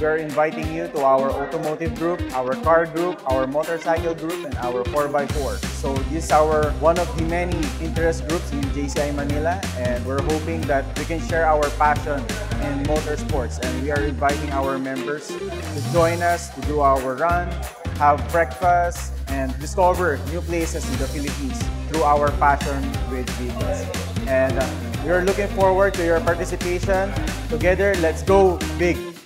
we're inviting you to our automotive group, our car group, our motorcycle group, and our 4x4. So this is our one of the many interest groups in JCI Manila, and we're hoping that we can share our passion in motorsports. And we are inviting our members to join us to do our run, have breakfast, and discover new places in the Philippines through our passion with vehicles. And uh, we're looking forward to your participation. Together, let's go big!